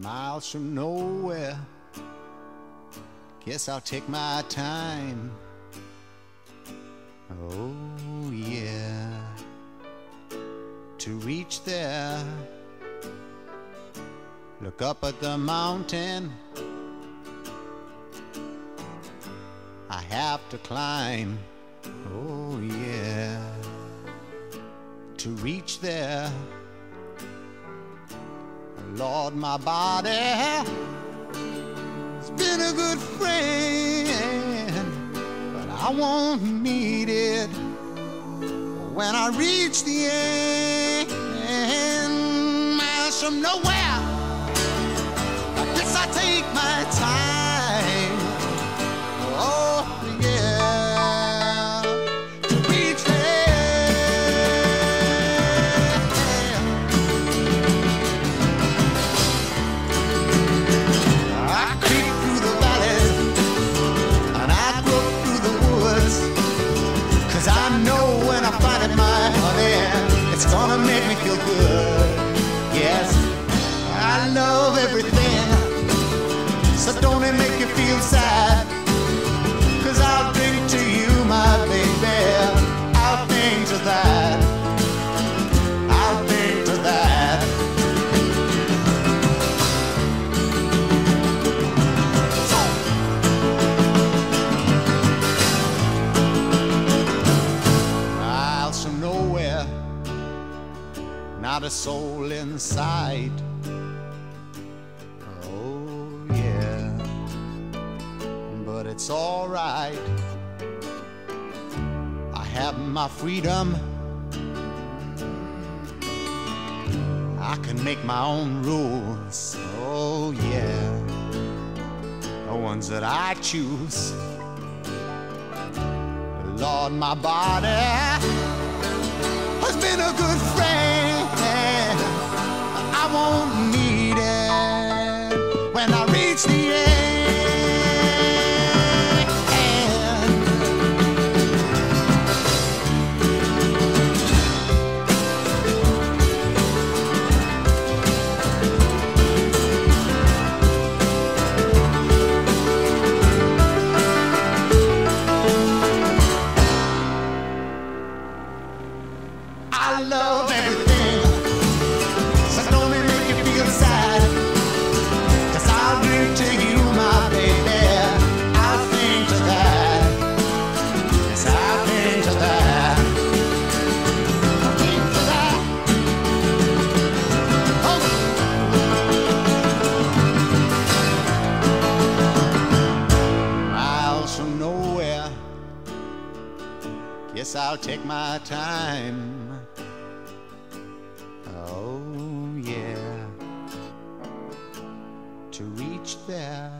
miles from nowhere. Guess I'll take my time. Oh, yeah. To reach there, look up at the mountain. I have to climb. Oh, yeah. To reach there, Lord, my body has been a good friend, but I won't need it when I reach the end. From nowhere, good. Yes, I love everything. So don't it make you feel sad? Not a soul inside. Oh, yeah, but it's alright. I have my freedom. I can make my own rules. Oh, yeah, the ones that I choose. Lord, my body when I reach the Guess I'll take my time. Oh, yeah. To reach there.